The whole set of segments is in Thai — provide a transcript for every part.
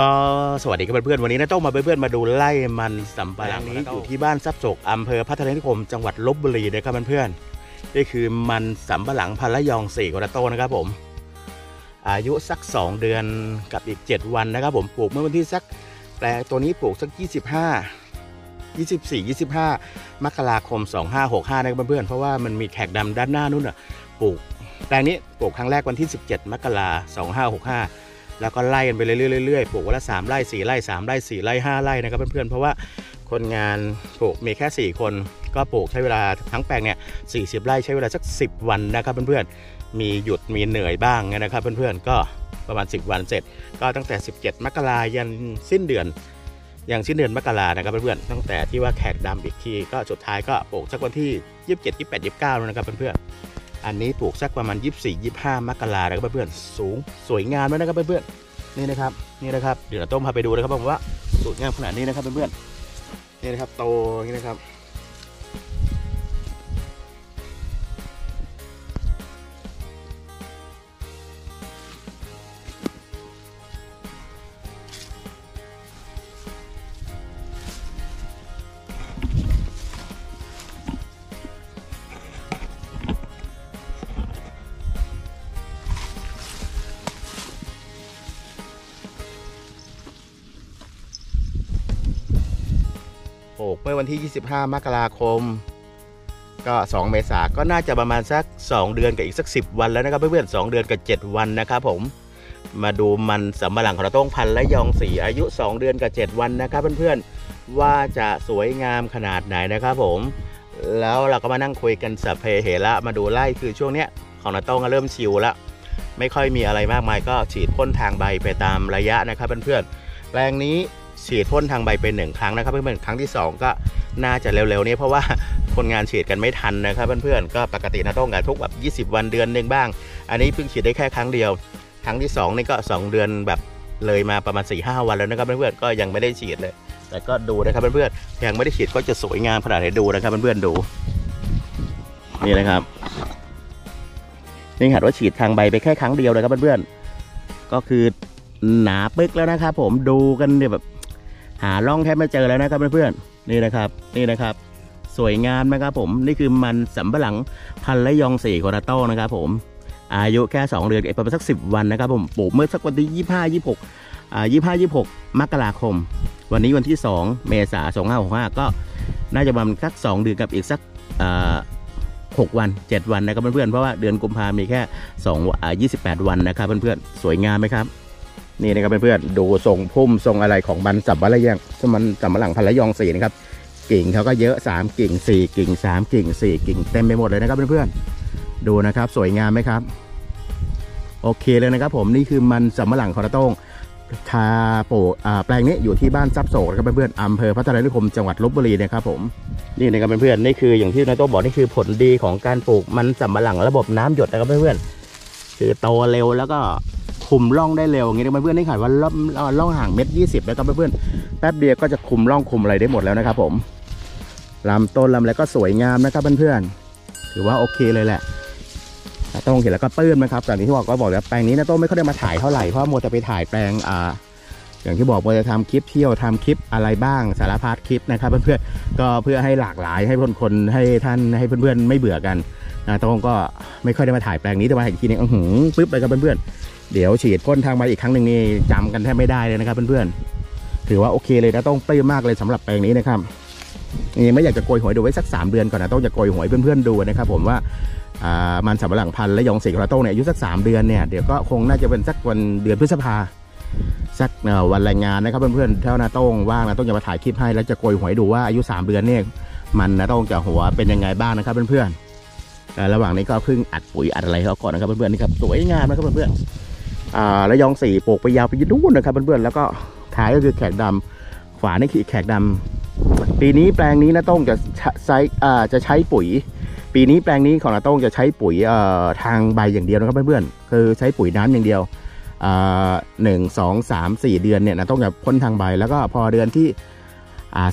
ก็สวัสดีครับเพื่อนๆวันนี้นะต้องมาเพื่อนๆมาดูไล่มันสำปะหลังนี้อยู่ที่บ้านซับโศกอำเภอพัฒนานิคมจังหวัดลบบุรีนะครับเพื่อนๆนี่คือมันสำปะหลังพันละยองสี่กระโตนะครับผม อายุสัก 2 เดือนกับอีก 7 วันนะครับผมปลูกเมื่อวันที่สักแปลงตัวนี้ปลูกสัก 25 24 25 มกราคม 2565 นะครับเพื่อนๆ เพราะว่ามันมีแขกดำด้านหน้านู่นอะปลูกแปลงนี้ปลูกครั้งแรกวันที่ 17 มกราคม 2565 แล้วก็ไล่กันไปเรื่อยๆปลูกวันละ 3 ไร่ 4 ไร่ 3 ไร่ 4 ไร่ 5 ไร่นะครับเพื่อนๆ เพราะว่าคนงานปลูกมีแค่ 4 คนก็ปลูกใช้เวลาทั้งแปลงเนี่ย 40 ไร่ใช้เวลาสัก 10 วันนะครับเพื่อนๆ มีหยุดมีเหนื่อยบ้างนะครับเพื่อนๆ ก็ประมาณ 10 วันเสร็จ ก็ตั้งแต่ 17 มกรายันสิ้นเดือน อย่างสิ้นเดือนมกรานะครับเพื่อนๆตั้งแต่ที่ว่าแขกดำอีกทีก็สุดท้ายก็ปลูกสักวันที่ 27 28 29แล้วนะครับเพื่อนๆอันนี้ปลูกสักประมาณ 24 25 มกรานะครับเพื่อนๆสูงสวยงามมากนะครับเพื่อนๆนี่นะครับนี่นะครับเดี๋ยวเราต้มพาไปดูนะครับผมว่าสวยงามขนาดนี้นะครับเพื่อนๆนี่นะครับโตนี่นะครับ เมื่อวันที่ 25 มกราคม ก็ 2 เมษาก็น่าจะประมาณสัก 2 เดือนกับอีกสัก 10 วันแล้วนะครับเพื่อนๆ2เดือนกับ 7 วันนะครับผมมาดูมันสำปะหลังของเราต้องพันและยองสีอายุ 2 เดือนกับ 7 วันนะครับเพื่อนๆว่าจะสวยงามขนาดไหนนะครับผม แล้วเราก็มานั่งคุยกันสัพเพเหระมาดูไล่คือช่วงเนี้ยของนาต้องก็เริ่มชิวแล้วไม่ค่อยมีอะไรมากมายก็ฉีดพ่นทางใบไปตามระยะนะครับเพื่อนๆแปลงนี้ ฉีดพ่นทางใบไปหนึ่งครั้งนะครับเพื่อนๆครั้งที่สองก็น่าจะเร็วๆนี้เพราะว่าคนงานฉีดกันไม่ทันนะครับเพื่อนๆก็ปกตินะต้องการทุกแบบ20 วันเดือนหนึ่งบ้าง อันนี้เพิ่งฉีดได้แค่ครั้งเดียว ครั้งที่สองนี่ก็ 2 เดือนแบบเลยมาประมาณ4ีหวันแล้วนะครับเพื่อนๆก็ยังไม่ได้ฉีดเลย แต่ก็ดูนะครับเพื่อนๆยังไม่ได้ฉีดก็จะสวยงามขนาดไหนดูนะครับเพื่อนๆดูนี่นะครับนี่หัดว่าฉีดทางใบไปแค่ครั้งเดียวเลยครับเพื่อนๆก็คือหนาปึ๊กแล้วนะครับผมดูกันเนี่ยแบบ หาร่องแทบไม่เจอแล้วนะครับเพื่อนๆนี่นะครับ นี่นะครับ สวยงามนะครับผมนี่คือมันสำปะหลังพันและยองสี่โคนาโต้นะครับผมอายุแค่ 2 เดือนประมาณสัก 10 วันนะครับผมปลูกเมื่อสักวันที่ 25 26อ่า25 26 มกราคม วันนี้วันที่ 2 เมษายน2565 ก็น่าจะประมาณสัก 2 เดือนกับอีกสักอ่า6วัน 7 วันนะครับเพื่อนๆเพราะว่าเดือนกุมภามีแค่2อ่า28 วันนะครับเพื่อนๆสวยงามไหมครับ นี่นะครับเพื่อนๆดูทรงพุ่มทรงอะไรของมันสับปะระยังมันสับปะหลังพันละยองสีนะครับ กิ่งเขาก็เยอะ 3 กิ่ง 4 กิ่ง 3 กิ่ง 4 กิ่งเต็มไปหมดเลยนะครับเพื่อนๆดูนะครับสวยงามไหมครับ โอเคเลยนะครับ ผมนี่คือมันสำปะหลังของนโต้งทาโปอ่าแปลงนี้อยู่ที่บ้านซับโศกนะครับเพื่อนๆอำเภอพัฒนานิคมจังหวัดลบบุรีนะครับผมนี่นะครับเพื่อนๆนี่คืออย่างที่นายโต้บอกนี่คือผลดีของการปลูกมันสำปะหลังระบบน้ำหยดนะครับเพื่อนๆคือโตเร็วแล้วก็ คุมร่องได้เร็วอย่างนี้เพื่อนๆนี่ขายว่าร่องห่างเม็ดยี่สิบนะครับเพื่อนๆแป๊บเดียวก็จะคุมร่องคุมอะไรได้หมดแล้วนะครับผมลำต้นลำอะไรก็สวยงามนะครับเพื่อนๆถือว่าโอเคเลยแหละต้งเห็นแล้วก็ปลื้มนะครับแต่างที่บอกก็บอกแล้วแปลงนี้นาต้นไม่ค่อยได้มาถ่ายเท่าไหร่เพราะมัวแต่ไปถ่ายแปลงอ่า อย่างที่บอกมัวจะทำคลิปเที่ยวทำคลิปอะไรบ้างสารพัดคลิปนะครับเพื่อนๆก็เพื่อให้หลากหลายให้คนคนให้ท่านให้เพื่อนๆไม่เบื่อกันนาโต้งก็ไม่ค่อยได้มาถ่ายแปลงนี้แต่มาถ่ายอีกทีนึงอื้อหือปึ๊บเลยครับเพื่อนๆเดี๋ยวฉีดพ่นทางใบอีกครั้งหนึ่งนี่จำกันแทบไม่ได้เลยนะครับเพื่อนๆถือว่าโอเคเลยนะต้องปลื้มมากเลยสำหรับแปลงนี้นะครับนี่ไม่อยากจะโกยหวยดูไว้สักสามเดือนก่อนนะต้องจะโกยหวยเพื่อนๆดูนะครับผมว่าอ่ามันสำปะหลังพันและยองสีกระโต้งเนี่ยอายุสัก 3 เดือนเนี่ยเดี๋ยวก็คงน่าจะเป็นสักวันเดือนพฤษภา สักวันแรงงานนะครับเพื่อนๆเท่านาต้งว่างนาต้องจะมาถ่ายคลิปให้แล้วจะโกยหวยดูว่าอายุ 3 เดือนเนี่ยมันนาต้งจะหัวเป็นยังไงบ้างนะครับเพื่อนๆแต่ระหว่างนี้ก็เพิ่งอัดปุ๋ยอัดอะไรเขาก่อนนะครับเพื่อนๆนี่ครับสวยงามนะครับเพื่อนๆอ่าและยองสีปลูกไปยาวไปยืนนู่นนะครับเพื่อนๆแล้วก็ท้ายก็คือแขกดำขวานี่คือแขกดำปีนี้แปลงนี้นาต้งจะใช้จะใช้ปุ๋ย ปีนี้แปลงนี้ของนาต้งจะใช้ปุ๋ยทางใบอย่างเดียวนะครับเพื่อนๆคือใช้ปุ๋ยน้ำอย่างเดียว หนึ่งสองสามสี่เดือนเนี่ยนาโต้องจะพ่นทางใบ แล้วก็พอเดือนที่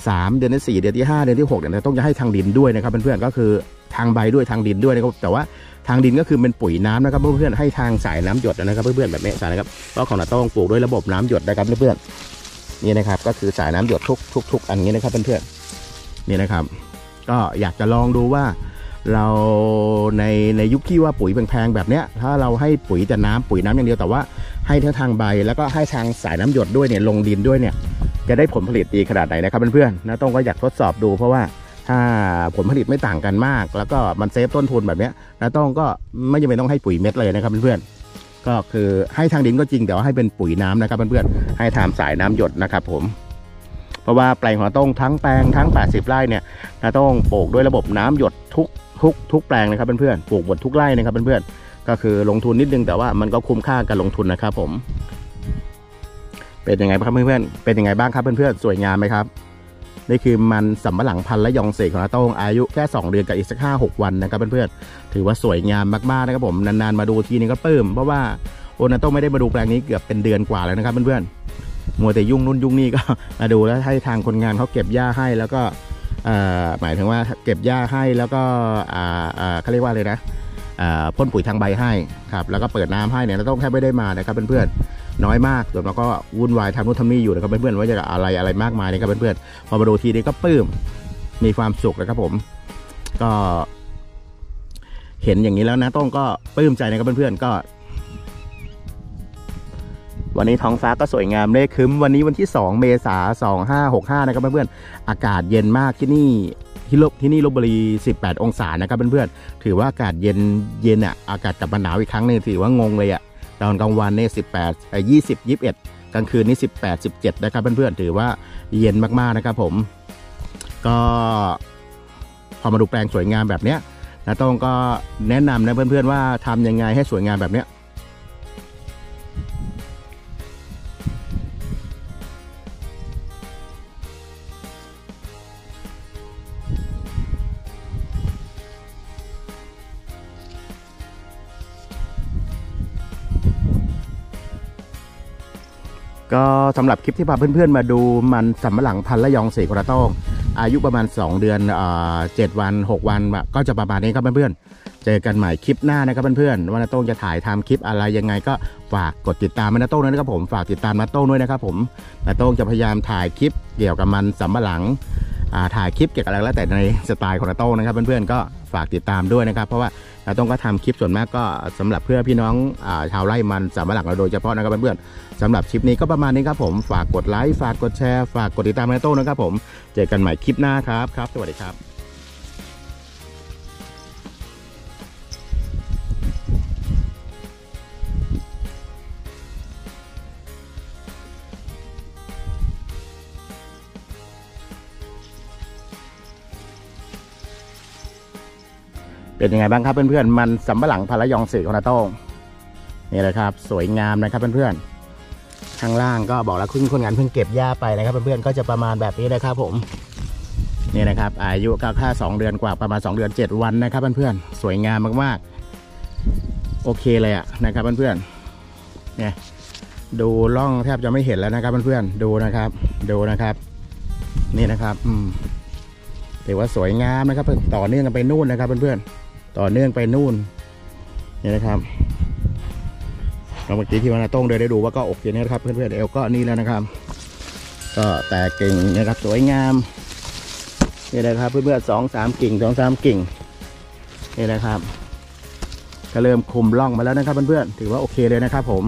สามเดือนที่สี่เดือนที่ห้าเดือนที่หกเนี่ยต้องจะให้ทางดินด้วยนะครับเพื่อนๆก็คือทางใบด้วยทางดินด้วยนะครับแต่ว่าทางดินก็คือเป็นปุ๋ยน้ำนะครับเพื่อนๆให้ทางสายน้ำหยดนะครับเพื่อนๆแบบนี้สายนะครับเพราะของเราต้องปลูกด้วยระบบน้ำหยดนะครับเพื่อนๆนี่นะครับก็คือสายน้ำหยดทุกทุกทุกอันนี้นะครับเพื่อนๆนี่นะครับ ก็อยากจะลองดูว่าเราในในยุคที่ว่าปุ๋ยแพงๆแบบเนี้ยถ้าเราให้ปุ๋ยแต่น้ำปุ๋ยน้ำอย่างเดียวแต่ว่า ให้ทั้งทางใบ แล้วก็ให้ทางสายน้ำหยดด้วยเนี่ยลงดินด้วยเนี่ยจะได้ผลผลิตดีขนาดไหนนะครับเพื่อนๆนะต้องก็อยากทดสอบดู เพราะว่าถ้าผลผลิตไม่ต่างกันมาก แล้วก็มันเซฟต้นทุนแบบนี้นะต้องก็ไม่จำเป็นต้องให้ปุ๋ยเม็ดเลยนะครับเพื่อนๆก็คือให้ทางดินก็จริงแต่ว่าให้เป็นปุ๋ยน้ำนะครับเพื่อนๆให้ทางสายน้ำหยดนะครับผมเพราะว่าแปลงของเราต้องทั้งแปลงทั้ง 80 ไร่เนี่ยนะต้องปลูกด้วยระบบน้ำหยดทุกทุกทุกแปลงนะครับเพื่อนๆปลูกหมดทุกไร่นะครับเพื่อนๆ ก็คือลงทุนนิดนึงแต่ว่ามันก็คุ้มค่าการลงทุนนะครับผม เป็นยังไงครับเพื่อนๆเป็นยังไงบ้างครับเพื่อนๆสวยงามไหมครับนี่คือมันสำปะหลังพันและยองเสกของอาโต้งอายุแค่ 2 เดือนกับอีกสักห้าหกวันนะครับเพื่อนๆถือว่าสวยงามมากๆนะครับผมนานๆมาดูทีนึงก็ปลื้มเพราะว่าโอนาโต้ไม่ได้มาดูแปลงนี้เกือบเป็นเดือนกว่าแล้วนะครับเพื่อนๆมัวแต่ยุ่งนู่นยุ่งนี่ก็มาดูแล้วให้ทางคนงานเขาเก็บหญ้าให้แล้วก็เอ่อหมายถึงว่าเก็บหญ้าให้แล้วก็อ่าอ่าเขาเรียกว่าอะไรนะ พ่นปุ๋ยทางใบให้ครับแล้วก็เปิดน้ำให้เนี่ยเราต้องแทบไม่ได้มานะครับเพื่อนๆน้อยมากส่วนเราก็วุ่นวายทำนู่นทำนี่อยู่นะครับเพื่อนๆว่าจะอะไรอะไรมากมายนะครับเพื่อนๆพอมาดูทีนี้ก็ปลื้มมีความสุขนะครับผม ก็ เห็นอย่างนี้แล้วนะต้องก็ปลื้มใจนะครับเพื่อนๆก็ วันนี้ท้องฟ้าก็สวยงามเลขครึ้มวันนี้วันที่ 2 เมษายน2565 นะครับเพื่อนๆอากาศเย็นมากที่นี่ ที่ลบที่นี่ลบบุรี 18 องศานะครับเพื่อนๆถือว่าอากาศเย็นเย็นอะอากาศกลับมาหนาวอีกครั้งหนึงถือว่างงเลยอะตอนกลางวันเนี่ย18เอ่อ20 21 กลางคืนนี่18 17 นะครับเพื่อนๆถือว่าเย็นมากๆนะครับผม ก็พอมาดูแปลงสวยงามแบบเนี้ยนะต้องก็แนะนำนะเพื่อนๆว่าทำยังไงให้สวยงามแบบเนี้ย ก็สำหรับคลิปที่พาเพื่อนๆ มาดูมันสำปะหลังพันละยองสีกระต้งอายุประมาณ 2 เดือนเอ่อ7วัน 6 วันแบบก็จะประมาณนี้ครับเพื่อนๆ เจอกันใหม่คลิปหน้านะครับเพื่อนๆว่านาโต้งจะถ่ายทำคลิปอะไรยังไง ก็ฝากกดติดตามนาโต้งด้วยนะครับผมฝากติดตามนาโต้งด้วยนะครับผมนาโต้งจะพยายามถ่ายคลิปเกี่ยวกับมันสำปะหลังถ่ายคลิปเกี่ยวกับอะไรแล้วแต่ในสไตล์ของนาโต้งนะครับเพื่อนๆก็ฝากติดตามด้วยนะครับเพราะว่า นาต้องก็ทำคลิปส่วนมากก็สำหรับเพื่อพี่น้องอชาวไร่มันสามหลังเราโดยเฉพาะนะครับเพื่อนๆสำหรับคลิปนี้ก็ประมาณนี้ครับผมฝากกดไลค์ฝากกดแชร์ฝากกดติดตามนโต้นะครับผม เจอกันใหม่คลิปหน้าครับครับ สวัสดีครับ เป็นยังไงบ้างครับเพื่อนๆ มันสำปะหลังพาระยองสื่อของนาโต้งนี่แหละครับ สวยงามนะครับเพื่อนๆ ข้างล่างก็บอกแล้วคุณคนงานเพิ่งเก็บหญ้าไปนะครับเพื่อนๆ ก็จะประมาณแบบนี้นะครับผม นี่นะครับ อายุก็แค่สองเดือนกว่าประมาณ 2 เดือน 7 วันนะครับเพื่อนๆ สวยงามมากๆ โอเคเลยอะนะครับเพื่อนๆ เนี่ยดูล่องแทบจะไม่เห็นแล้วนะครับเพื่อนๆ ดูนะครับ ดูนะครับ นี่นะครับ อืมถือว่าสวยงามนะครับ ต่อเนื่องกันไปนู่นนะครับเพื่อนๆ ต่อเนื่องไปนู่นนี่นะครับเราเมื่อกี้ที่วานาต้งเดินได้ดูว่าก็โอเคนะครับเพื่อนๆเอลก็นี่แล้วนะครับ ก็แต่กิ่งนะครับสวยงามนี่นะครับเพื่อนๆสองสามกิ่งสองสามกิ่งนี่นะครับ ก็เริ่มคุมล่องมาแล้วนะครับเพื่อนๆถือว่าโอเคเลยนะครับผม